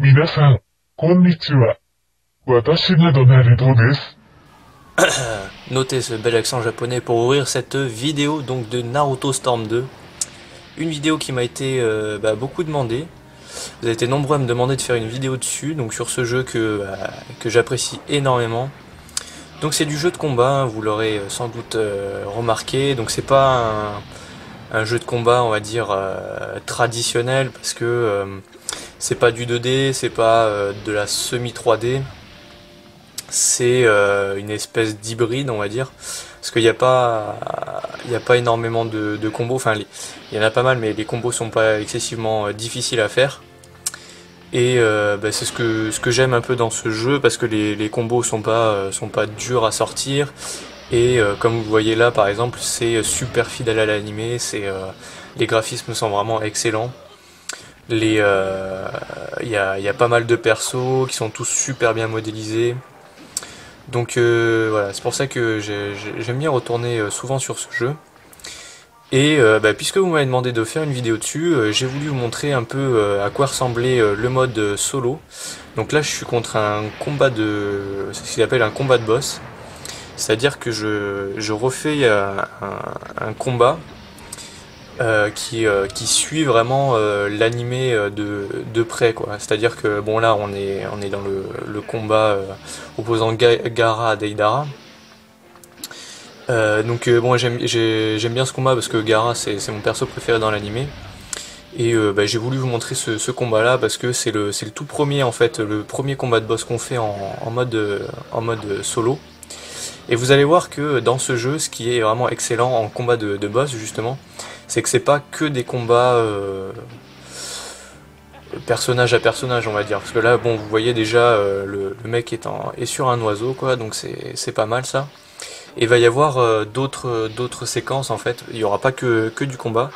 皆さん、こんにちは。私がドナルドです。 Notez ce bel accent japonais pour ouvrir cette vidéo donc de Naruto Storm 2. Une vidéo qui m'a été euh, bah, beaucoup demandée. Vous avez été nombreux à me demander de faire une vidéo dessus, donc sur ce jeu que, bah, que j'apprécie énormément. Donc c'est du jeu de combat, hein, vous l'aurez euh, sans doute euh, remarqué. Donc c'est pas un, un jeu de combat, on va dire euh, traditionnel, parce que euh, c'est pas du 2D, c'est pas euh, de la semi 3D c'est euh, une espèce d'hybride, on va dire, parce qu'il n'y a pas, il a pas énormément de, combos. Enfin, il y en a pas mal, mais les combos sont pas excessivement euh, difficiles à faire. Et bah, c'est ce que ce que j'aime un peu dans ce jeu, parce que les, combos sont pas sont pas durs à sortir. Et comme vous voyez là, par exemple, c'est super fidèle à l'animé. C'est les graphismes sont vraiment excellents. Les, euh, il y a, il pas mal de persos qui sont tous super bien modélisés. Donc euh, voilà, c'est pour ça que j'ai- j'ai- j'aime bien retourner euh, souvent sur ce jeu. Et bah, puisque vous m'avez demandé de faire une vidéo dessus, j'ai voulu vous montrer un peu à quoi ressemblait le mode solo. Donc là je suis contre un combat de... c'est ce qu'il appelle un combat de boss. C'est-à-dire que je, refais un combat euh, qui, euh, qui suit vraiment euh, l'animé euh, de, de près quoi. C'est-à-dire que bon là on est, on est dans le, le combat euh, opposant Ga- Gara à Deidara. Euh, donc bon j'aime j'ai- j'aime bien ce combat parce que Gara c'est mon perso préféré dans l'animé. Et bah, j'ai voulu vous montrer ce, ce combat là parce que c'est le, le tout premier en fait, le premier combat de boss qu'on fait en, en mode, en mode solo. Et vous allez voir que dans ce jeu, ce qui est vraiment excellent en combat de, de boss justement, c'est que c'est pas que des combats euh, personnage à personnage on va dire. Parce que là bon vous voyez déjà euh, le, mec est, en, est sur un oiseau quoi, donc c'est pas mal ça. Et il va y avoir euh, d'autres séquences en fait, il y aura pas que, que du combat.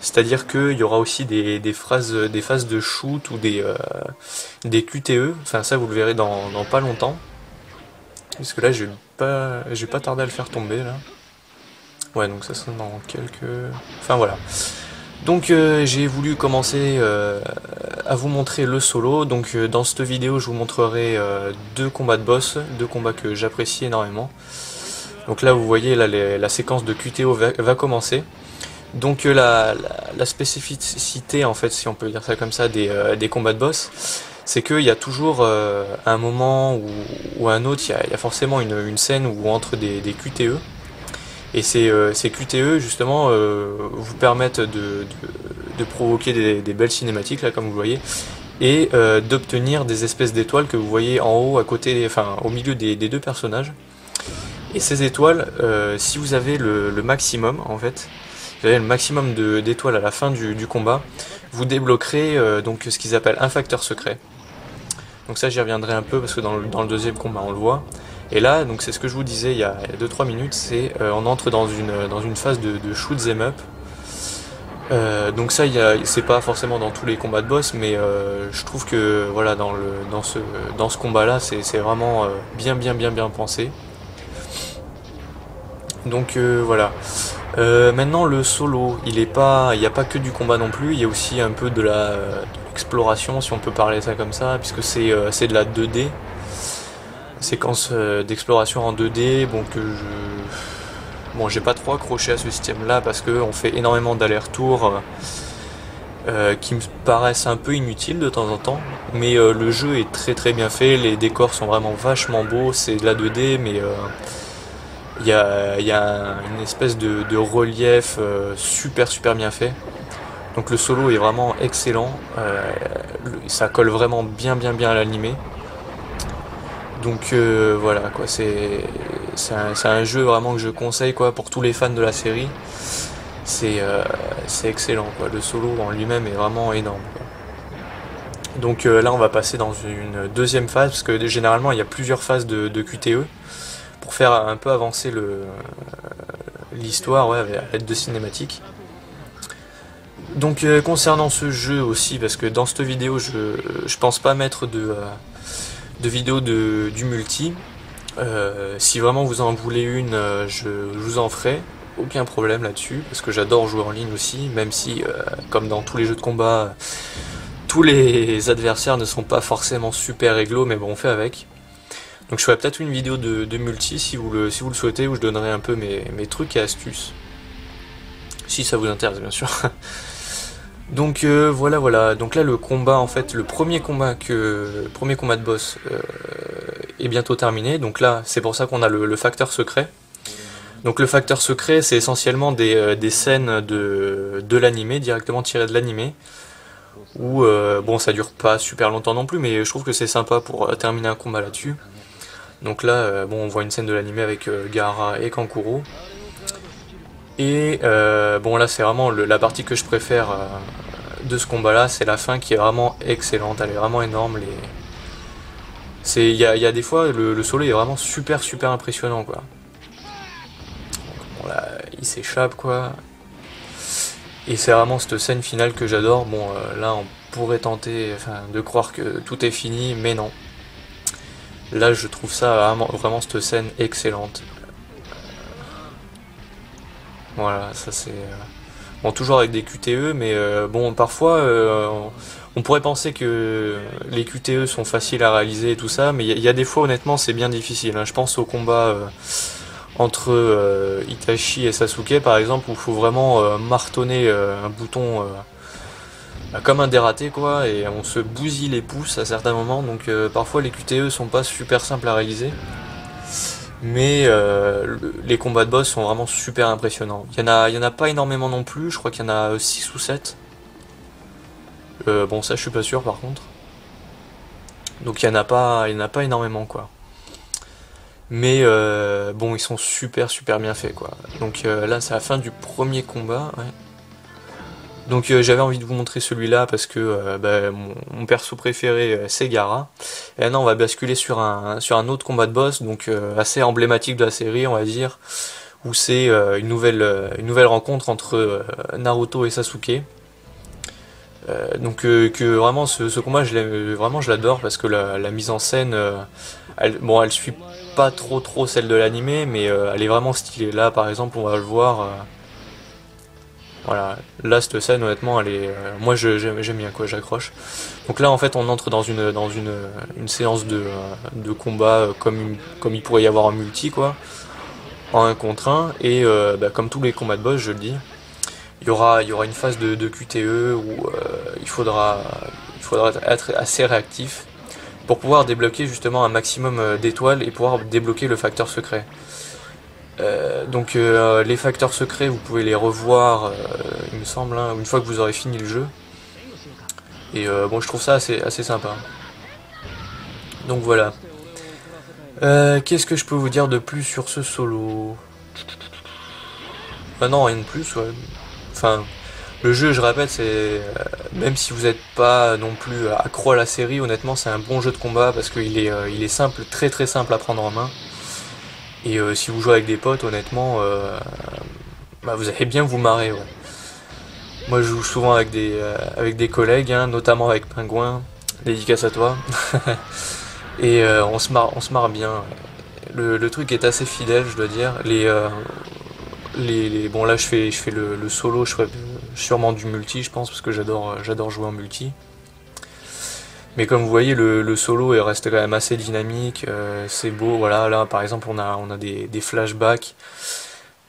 C'est-à-dire qu'il y aura aussi des, phases de shoot ou des, des QTE. Enfin, ça, vous le verrez dans, pas longtemps. Parce que là, je vais pas, pas tarder à le faire tomber, là. Ouais, donc ça sera dans quelques... Enfin, voilà. Donc, euh, j'ai voulu commencer euh, à vous montrer le solo. Donc, euh, dans cette vidéo, je vous montrerai deux combats de boss, deux combats que j'apprécie énormément. Donc là, vous voyez, là, les- la séquence de QTO va, commencer. Donc la, spécificité, en fait, si on peut dire ça comme ça, des, combats de boss, c'est qu'il y a toujours un moment ou, un autre, il y a, forcément une, scène où entre des QTE. Et ces, euh, ces QTE, justement, euh, vous permettent de, de, provoquer des, belles cinématiques, là, comme vous voyez, et euh, d'obtenir des espèces d'étoiles que vous voyez en haut, à côté, enfin, au milieu des, des deux personnages. Et ces étoiles, si vous avez le, maximum, en fait, vous avez le maximum d'étoiles à la fin du, du combat, vous débloquerez donc ce qu'ils appellent un facteur secret. Donc ça j'y reviendrai un peu parce que dans dans le deuxième combat on le voit. Et là, donc c'est ce que je vous disais il y a 2-3 minutes, c'est euh, on entre dans une, dans une phase de, de shoot them up. Euh, donc ça, c'est pas forcément dans tous les combats de boss, mais euh, je trouve que voilà dans le dans ce dans ce combat-là, c'est vraiment euh, bien bien bien bien pensé. Donc euh, voilà. Euh, maintenant le solo, il est pas, il n'y a pas que du combat non plus, il y a aussi un peu de la de l'exploration, si on peut parler ça comme ça, puisque c'est de la 2D, séquence euh, d'exploration en 2D, bon que je, bon j'ai pas trop accroché à ce système-là parce que on fait énormément d'allers-retours euh, qui me paraissent un peu inutiles de temps en temps, mais euh, le jeu est très très bien fait, les décors sont vraiment vachement beaux, c'est de la 2D, mais euh, il y a, y a un- une espèce de, de relief euh, super super bien fait. Donc le solo est vraiment excellent. Euh, le- ça colle vraiment bien bien bien à l'animé. Donc euh, voilà quoi, c'est c'est un, jeu vraiment que je conseille quoi pour tous les fans de la série. C'est euh, excellent quoi. Le solo en lui-même est vraiment énorme. Donc euh, là on va passer dans une deuxième phase parce que généralement il y a plusieurs phases de, de QTE pour faire un peu avancer l'histoire ouais, à l'aide de cinématiques. Donc concernant ce jeu aussi, parce que dans cette vidéo je, je pense pas mettre de, de vidéo de, du multi, Euh, si vraiment vous en voulez une, je, je, vous en ferai. Aucun problème là-dessus, parce que j'adore jouer en ligne aussi, même si, comme dans tous les jeux de combat, tous les adversaires ne sont pas forcément super réglo, mais bon, on fait avec. Donc je ferai peut-être une vidéo de, de, multi si vous, le, si vous le souhaitez, où je donnerai un peu mes, mes trucs et astuces. Si ça vous intéresse, bien sûr. Donc euh, voilà voilà, donc là le combat en fait, le premier combat que premier combat de boss euh, est bientôt terminé. Donc là c'est pour ça qu'on a le, facteur secret. Donc le facteur secret c'est essentiellement des, euh, scènes de, de l'animé, directement tirées de l'animé. Où bon ça dure pas super longtemps non plus mais je trouve que c'est sympa pour terminer un combat là-dessus. Donc là bon on voit une scène de l'animé avec Gara et Kankuro. Et euh, bon là c'est vraiment la partie que je préfère euh, de ce combat là, c'est la fin qui est vraiment excellente, elle est vraiment énorme. Il y a, des fois le, solo est vraiment super super impressionnant quoi. Bon, là il s'échappe quoi. Et c'est vraiment cette scène finale que j'adore. Bon euh, là on pourrait tenter de croire que tout est fini, mais non. Là je trouve ça vraiment cette scène excellente. Voilà, ça c'est... Euh, bon, toujours avec des QTE, mais euh, bon, parfois, euh, on pourrait penser que les QTE sont faciles à réaliser et tout ça, mais il y, a des fois, honnêtement, c'est bien difficile. Hein. Je pense au combat entre Itachi et Sasuke, par exemple, où il faut vraiment martonner un bouton comme un dératé, quoi, et on se bousille les pouces à certains moments, donc parfois les QTE sont pas super simples à réaliser. Mais euh, les combats de boss sont vraiment super impressionnants. Il y, en a, en a pas énormément non plus, je crois qu'il y en a 6 ou 7. Euh, bon ça je suis pas sûr par contre. Donc il y en a pas, en a pas énormément quoi. Mais euh, bon ils sont super super bien faits quoi. Donc là c'est la fin du premier combat. Ouais. Donc euh, j'avais envie de vous montrer celui-là parce que euh, bah, mon, perso préféré euh, c'est Gara. Et maintenant on va basculer sur un, sur un autre combat de boss, donc assez emblématique de la série on va dire, où c'est une, nouvelle, une nouvelle rencontre entre Naruto et Sasuke. donc que vraiment ce, combat je vraiment je l'adore parce que la, mise en scène elle, bon elle suit pas trop trop celle de l'animé mais elle est vraiment stylée là par exemple on va le voir voilà, là cette scène honnêtement elle est, euh, moi j'aime bien quoi, j'accroche. Donc là en fait on entre dans une une séance de, euh, de combat euh, comme comme il pourrait y avoir en multi quoi, en 1 contre 1 et bah, comme tous les combats de boss je le dis, il y aura une phase de, QTE où il faudra il faudra être assez réactif pour pouvoir débloquer justement un maximum d'étoiles et pouvoir débloquer le facteur secret. Euh, donc euh, les facteurs secrets, vous pouvez les revoir, euh, il me semble, hein, une fois que vous aurez fini le jeu. Et bon, je trouve ça assez, assez sympa. Donc voilà. Qu'est-ce que je peux vous dire de plus sur ce solo? Bah non, rien de plus, ouais. Enfin, le jeu, je répète, c'est... même si vous n'êtes pas non plus accro à la série, honnêtement, c'est un bon jeu de combat parce qu'il est, il est simple, très très simple à prendre en main. Et euh, si vous jouez avec des potes, honnêtement, euh, bah, vous allez bien vous marrer. Moi, je joue souvent avec des, euh, avec des collègues, hein, notamment avec Pingouin. Dédicace à toi. et on, se marre, on se bien. Le, truc est assez fidèle, je dois dire. Les, les, bon, là, je fais, je fais le, solo, je ferai sûrement du multi, je pense, parce que j'adore j'adore jouer en multi. Mais comme vous voyez, le, solo il reste quand même assez dynamique, euh, c'est beau. Voilà, là par exemple, on a, on a des, flashbacks.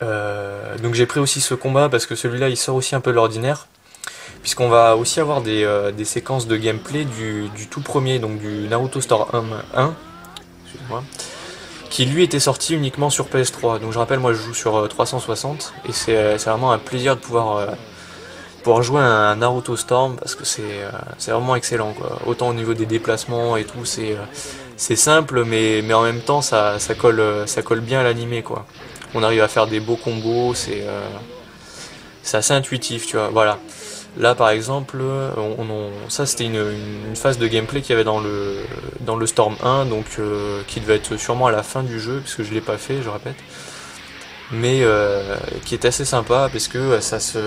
Euh, donc j'ai pris aussi ce combat parce que celui-là il sort aussi un peu de l'ordinaire. Puisqu'on va aussi avoir des, euh, séquences de gameplay du, tout premier, donc du Naruto Store 1, 1 qui lui était sorti uniquement sur PS3. Donc je rappelle, moi je joue sur 360 et c'est vraiment un plaisir de pouvoir jouer un Naruto Storm parce que c'est euh, c'est vraiment excellent quoi. Autant au niveau des déplacements et tout, c'est euh, simple mais mais en même temps ça, ça colle euh, ça colle bien à l'animé quoi. On arrive à faire des beaux combos, c'est assez intuitif, tu vois. Voilà. Là par exemple, on, ça c'était une, une, phase de gameplay qu'il y avait dans le dans le Storm 1 donc qui devait être sûrement à la fin du jeu puisque je l'ai pas fait, je répète. Mais qui est assez sympa parce que ça se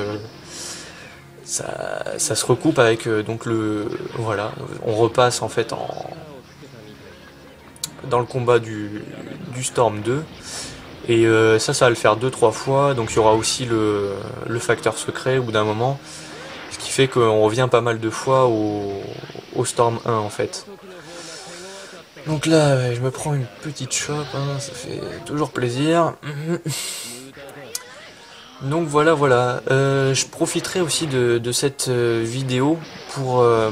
ça, ça, se recoupe avec euh, donc le voilà on repasse en fait en dans le combat du du Storm 2. Et ça, ça va le faire 2-3 fois. Donc il y aura aussi le, le facteur secret au bout d'un moment. Ce qui fait qu'on revient pas mal de fois au, au Storm 1 en fait. Donc là, je me prends une petite chope, hein, ça fait toujours plaisir. Donc voilà, voilà. Euh, je profiterai aussi de, cette euh, vidéo pour, euh,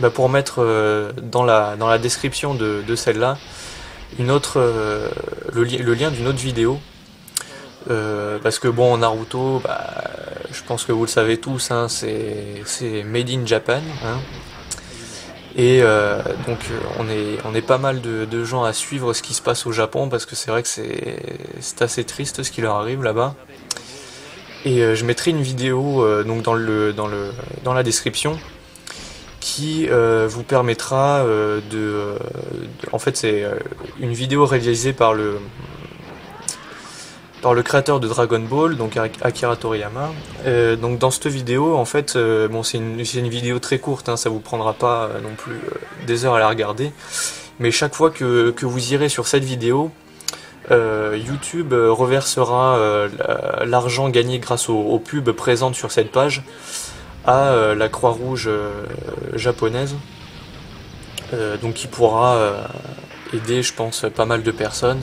bah, pour mettre dans, la, dans la description de, celle-là le, le, lien d'une autre vidéo. parce que bon, Naruto, bah, je pense que vous le savez tous, hein, c'est made in Japan. Hein. Et euh, donc euh, on est, on est pas mal de, gens à suivre ce qui se passe au Japon parce que c'est vrai que c'est assez triste ce qui leur arrive là-bas. Et euh, je mettrai une vidéo donc dans, le, dans, le, dans la description qui vous permettra de, En fait c'est une vidéo réalisée par le, par le créateur de Dragon Ball, donc Akira Toriyama. Euh, donc dans cette vidéo, en fait, euh, bon c'est une, vidéo très courte, hein, ça vous prendra pas euh, non plus des heures à la regarder. Mais chaque fois que, vous irez sur cette vidéo, YouTube reversera l'argent gagné grâce aux, pubs présentes sur cette page à la Croix-Rouge japonaise. donc qui pourra aider, je pense, pas mal de personnes.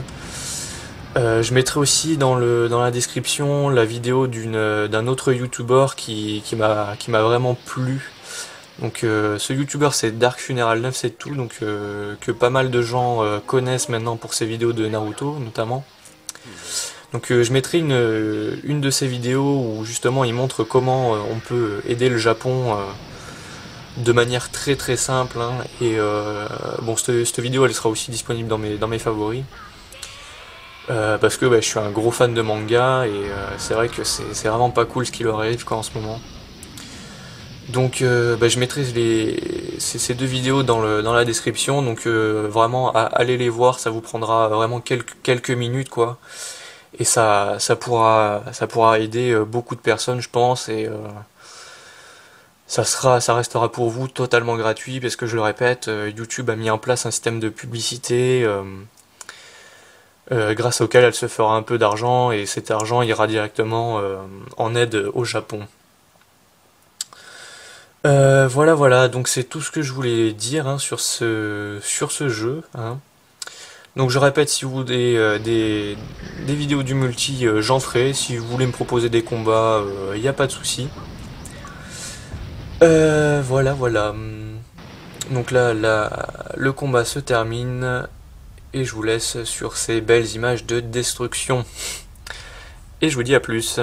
Euh, je mettrai aussi dans, le, dans la description la vidéo d'un autre YouTuber qui, qui m'a vraiment plu. Donc euh, ce YouTuber c'est Dark Funeral 9 c'est tout, donc euh, que pas mal de gens connaissent maintenant pour ses vidéos de Naruto notamment. Donc je mettrai une, une de ces vidéos où justement il montre comment on peut aider le Japon de manière très très simple. Hein. et bon cette, cette, vidéo elle sera aussi disponible dans mes, dans mes favoris. Euh, parce que bah, je suis un gros fan de manga et euh, c'est vrai que c'est vraiment pas cool ce qui leur arrive en ce moment. Donc euh, bah, je mettrai ces, deux vidéos dans, la description, donc vraiment allez les voir, ça vous prendra vraiment quelques, minutes quoi. Et ça, pourra, ça pourra aider beaucoup de personnes je pense et ça, restera pour vous totalement gratuit parce que je le répète, YouTube a mis en place un système de publicité euh, grâce auquel elle se fera un peu d'argent et cet argent ira directement euh, en aide au Japon. Euh, voilà, voilà, donc c'est tout ce que je voulais dire hein, sur, ce, sur ce jeu. Hein. Donc je répète, si vous voulez des, vidéos du multi, j'en ferai. Si vous voulez me proposer des combats, il n'y a pas de souci. voilà, voilà. Donc là, là, le combat se termine. Et je vous laisse sur ces belles images de destruction. Et je vous dis à plus.